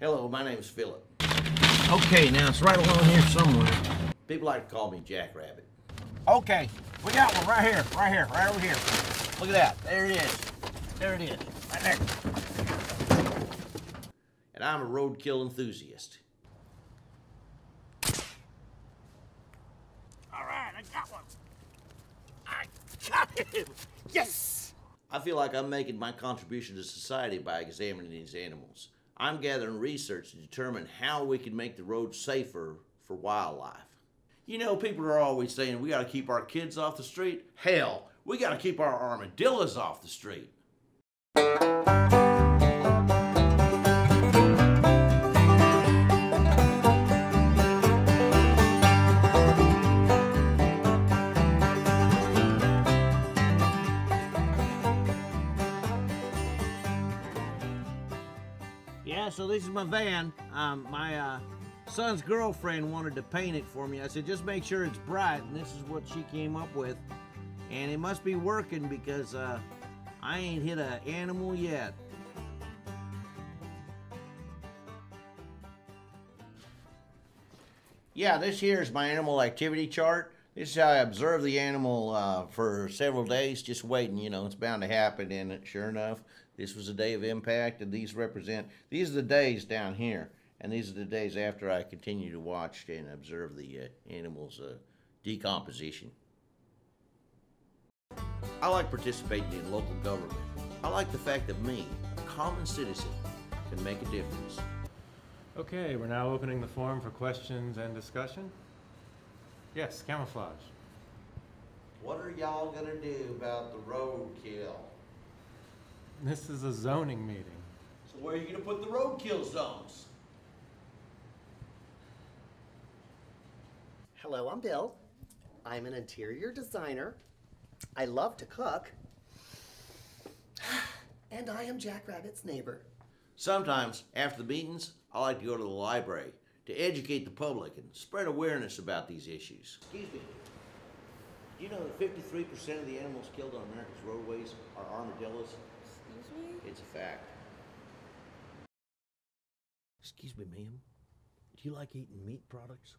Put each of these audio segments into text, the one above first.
Hello, my name's Philip. Okay, now it's right along here somewhere. People like to call me Jackrabbit. Okay, we got one right here, right here, right over here. Look at that. There it is. There it is. Right there. And I'm a roadkill enthusiast. All right, I got one. I got him. Yes. I feel like I'm making my contribution to society by examining these animals. I'm gathering research to determine how we can make the roads safer for wildlife. You know, people are always saying we got to keep our kids off the street. Hell, we got to keep our armadillos off the street. So this is my van. Um, my uh, son's girlfriend wanted to paint it for me. I said, just make sure it's bright, and this is what she came up with. And it must be working because uh, I ain't hit an animal yet. Yeah, this here is my animal activity chart. This is how I observe the animal uh, for several days, just waiting. You know, it's bound to happen. And sure enough, this was a day of impact, and these represent these are the days down here, and these are the days after I continue to watch and observe the uh, animal's uh, decomposition. I like participating in local government. I like the fact that me, a common citizen, can make a difference. Okay, we're now opening the forum for questions and discussion. Yes, camouflage. What are y'all gonna do about the roadkill? This is a zoning meeting. So where are you gonna put the roadkill zones? Hello, I'm Bill. I'm an interior designer. I love to cook. And I am Jackrabbit's neighbor. Sometimes, after the meetings, I like to go to the library to educate the public and spread awareness about these issues. Excuse me. Do you know that 53% of the animals killed on America's roadways are armadillos? Excuse me? It's a fact. Excuse me, ma'am. Do you like eating meat products?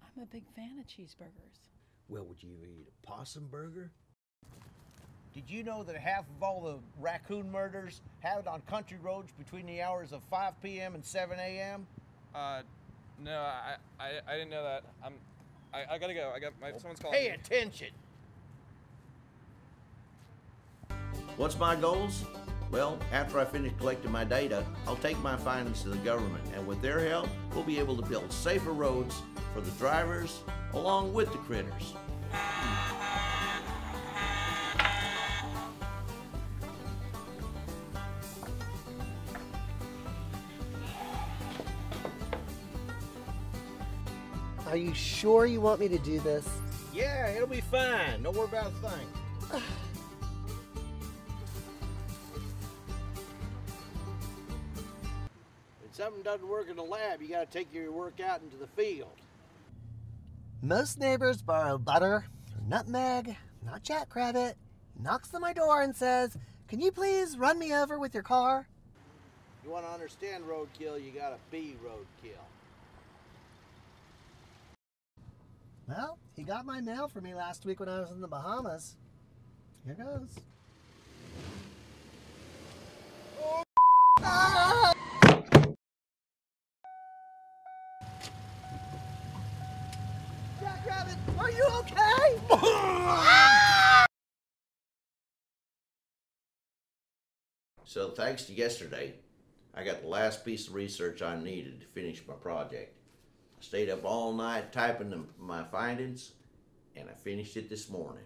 I'm a big fan of cheeseburgers. Well, would you eat a possum burger? Did you know that half of all the raccoon murders happened on country roads between the hours of 5 p.m. and 7 a.m.? Uh, no, I, I, I didn't know that. I'm, I, I gotta go. I got my someone's calling. Pay me. attention. What's my goals? Well, after I finish collecting my data, I'll take my findings to the government, and with their help, we'll be able to build safer roads for the drivers along with the critters. Are you sure you want me to do this? Yeah, it'll be fine. Don't worry about a thing. If something doesn't work in the lab, you gotta take your work out into the field. Most neighbors borrow butter or nutmeg, not jackrabbit. Knocks on my door and says, Can you please run me over with your car? You wanna understand roadkill, you gotta be roadkill. Well, he got my mail for me last week when I was in the Bahamas. Here goes. Jackrabbit, are you okay? So, thanks to yesterday, I got the last piece of research I needed to finish my project. Stayed up all night typing them, my findings, and I finished it this morning.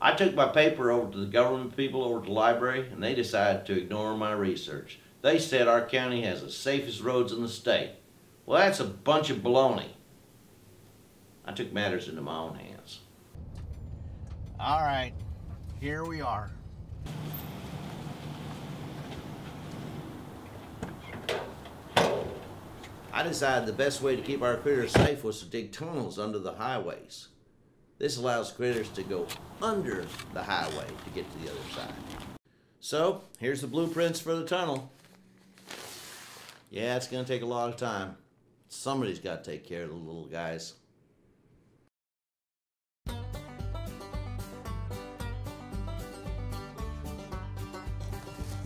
I took my paper over to the government people over at the library, and they decided to ignore my research. They said our county has the safest roads in the state. Well, that's a bunch of baloney. I took matters into my own hands. All right, here we are. I decided the best way to keep our critters safe was to dig tunnels under the highways. This allows critters to go under the highway to get to the other side. So, here's the blueprints for the tunnel. Yeah, it's gonna take a lot of time. Somebody's gotta take care of the little guys.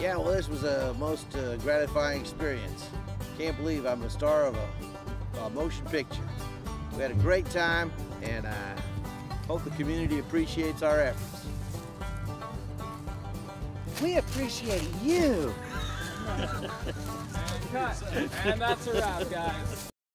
Yeah, well, this was a most uh, gratifying experience. Can't believe I'm a star of a, a motion picture. We had a great time, and I hope the community appreciates our efforts. We appreciate you. And that's a wrap, guys.